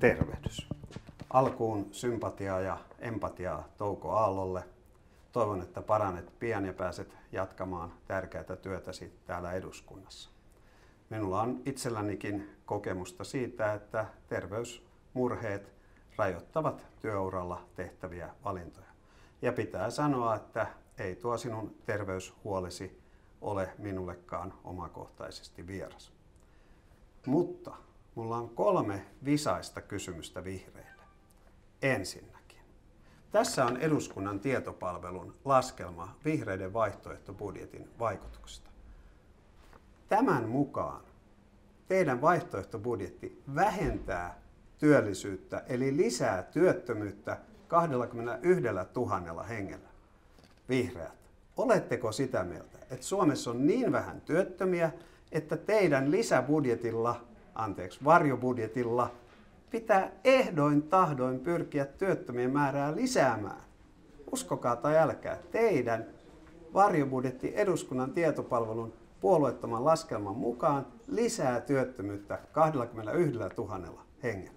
tervehdys. Alkuun sympatiaa ja empatiaa Touko Aallolle. Toivon, että paranet pian ja pääset jatkamaan tärkeää työtäsi täällä eduskunnassa. Minulla on itsellänikin kokemusta siitä, että terveysmurheet rajoittavat työuralla tehtäviä valintoja. Ja pitää sanoa, että ei tuo sinun terveyshuolesi ole minullekaan omakohtaisesti vieras. Mutta mulla on kolme visaista kysymystä vihreille. Ensinnäkin. Tässä on eduskunnan tietopalvelun laskelma vihreiden vaihtoehtobudjetin vaikutuksesta. Tämän mukaan teidän vaihtoehtobudjetti vähentää työllisyyttä, eli lisää työttömyyttä 21 000 hengellä. Vihreät, oletteko sitä mieltä, että Suomessa on niin vähän työttömiä, että teidän lisäbudjetilla, anteeksi, varjobudjetilla, pitää ehdoin tahdoin pyrkiä työttömien määrää lisäämään. Uskokaa tai älkää, teidän varjobudjetti eduskunnan tietopalvelun puolueettoman laskelman mukaan lisää työttömyyttä 21 000 hengellä.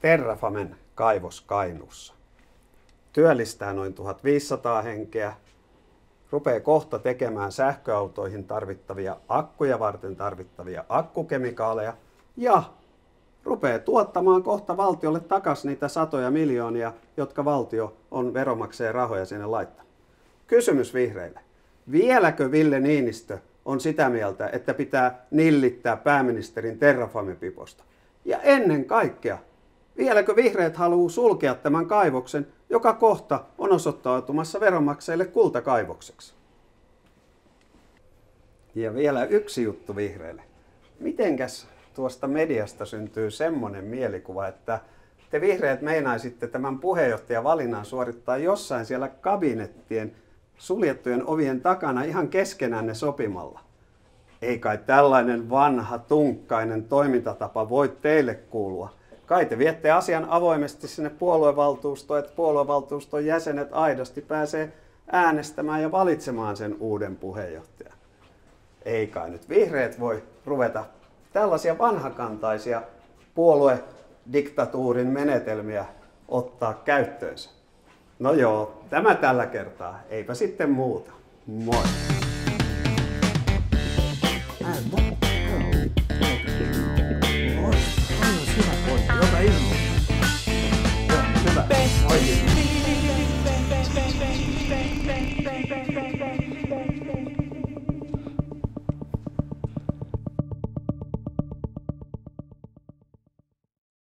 Terrafamen kaivos Kainuussa. Työllistää noin 1500 henkeä, rupeaa kohta tekemään sähköautoihin tarvittavia akkuja varten tarvittavia akkukemikaaleja ja rupeaa tuottamaan kohta valtiolle takaisin niitä satoja miljoonia, jotka valtio on veromakseen rahoja sinne laittanut. Kysymys vihreille. Vieläkö Ville Niinistö on sitä mieltä, että pitää nillittää pääministerin Terrafame-piposta? Ja ennen kaikkea, Vieläkö vihreät haluaa sulkea tämän kaivoksen, joka kohta on osoittautumassa veronmaksajille kultakaivokseksi? Ja vielä yksi juttu vihreille. Mitenkäs tuosta mediasta syntyy semmoinen mielikuva, että te vihreät meinaisitte tämän puheenjohtajan valinnan suorittaa jossain siellä kabinettien suljettujen ovien takana ihan keskenänne sopimalla. Ei kai tällainen vanha, tunkkainen toimintatapa voi teille kuulua kai te viette asian avoimesti sinne puoluevaltuustoon, että puoluevaltuuston jäsenet aidosti pääsee äänestämään ja valitsemaan sen uuden puheenjohtajan. Ei kai nyt vihreät voi ruveta tällaisia vanhakantaisia puoluediktatuurin menetelmiä ottaa käyttöönsä. No joo, tämä tällä kertaa. Eipä sitten muuta. Moi! Älä.